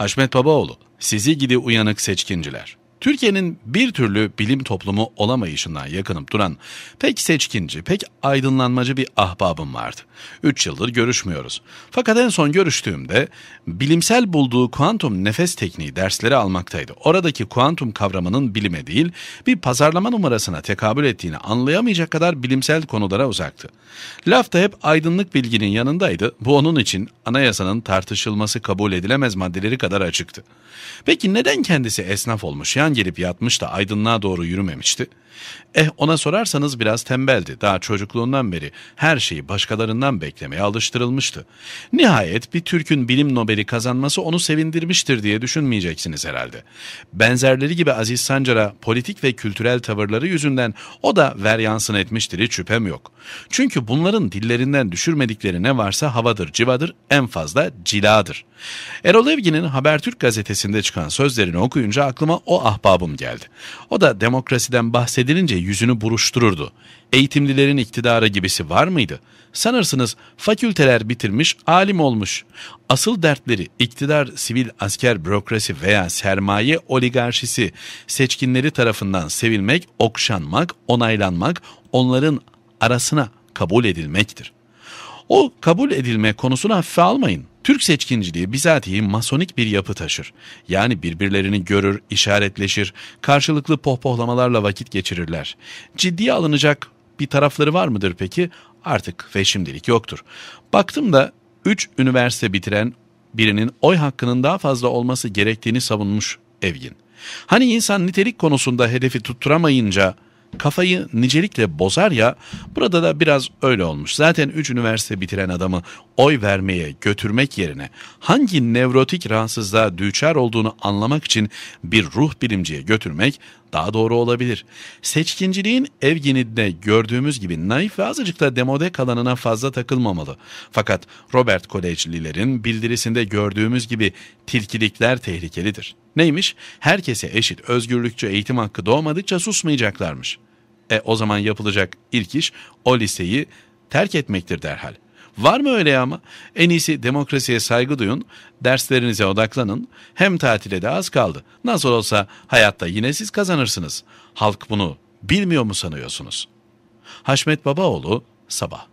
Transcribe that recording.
Haşmet Babaoğlu, sizi gidi uyanık seçkinciler. Türkiye'nin bir türlü bilim toplumu olamayışından yakınıp duran pek seçkinci, pek aydınlanmacı bir ahbabım vardı. Üç yıldır görüşmüyoruz. Fakat en son görüştüğümde bilimsel bulduğu kuantum nefes tekniği dersleri almaktaydı. Oradaki kuantum kavramının bilime değil, bir pazarlama numarasına tekabül ettiğini anlayamayacak kadar bilimsel konulara uzaktı. Laf da hep aydınlık bilginin yanındaydı. Bu onun için anayasanın tartışılması kabul edilemez maddeleri kadar açıktı. Peki neden kendisi esnaf olmuş, yan gelip yatmış da aydınlığa doğru yürümemişti? Eh ona sorarsanız biraz tembeldi. Daha çocukluğundan beri her şeyi başkalarından beklemeye alıştırılmıştı. Nihayet bir Türk'ün bilim Nobel'i kazanması onu sevindirmiştir diye düşünmeyeceksiniz herhalde. Benzerleri gibi Aziz Sancar'a politik ve kültürel tavırları yüzünden o da veryansın etmiştir hiç şüphem yok. Çünkü bunların dillerinden düşürmedikleri ne varsa havadır, civadır, en fazla ciladır. Erol Evgin'in Habertürk gazetesinde çıkan sözlerini okuyunca aklıma o ahbabım geldi. O da demokrasiden bahsedilince yüzünü buruştururdu. Eğitimlilerin iktidarı gibisi var mıydı? Sanırsınız fakülteler bitirmiş, alim olmuş. Asıl dertleri iktidar, sivil, asker, bürokrasi veya sermaye oligarşisi seçkinleri tarafından sevilmek, okşanmak, onaylanmak, onların arasına kabul edilmektir. O kabul edilme konusunu hafife almayın. Türk seçkinciliği bizatihi masonik bir yapı taşır. Yani birbirlerini görür, işaretleşir, karşılıklı pohpohlamalarla vakit geçirirler. Ciddiye alınacak bir tarafları var mıdır peki? Artık ve şimdilik yoktur. Baktım da 3 üniversite bitiren birinin oy hakkının daha fazla olması gerektiğini savunmuş Evgin. Hani insan nitelik konusunda hedefi tutturamayınca kafayı nicelikle bozar ya burada da biraz öyle olmuş. Zaten 3 üniversite bitiren adamı oy vermeye götürmek yerine hangi nevrotik rahatsızlığa düçar olduğunu anlamak için bir ruh bilimciye götürmek daha doğru olabilir. Seçkinciliğin Evgen'inde gördüğümüz gibi naif ve azıcık da demode kalanına fazla takılmamalı. Fakat Robert Kolejlilerin bildirisinde gördüğümüz gibi tilkilikler tehlikelidir. Neymiş? Herkese eşit özgürlükçü eğitim hakkı doğmadıkça susmayacaklarmış. E o zaman yapılacak ilk iş o liseyi terk etmektir derhal. Var mı öyle ama? En iyisi demokrasiye saygı duyun, derslerinize odaklanın. Hem tatile de az kaldı. Nasıl olsa hayatta yine siz kazanırsınız. Halk bunu bilmiyor mu sanıyorsunuz? Haşmet Babaoğlu, Sabah.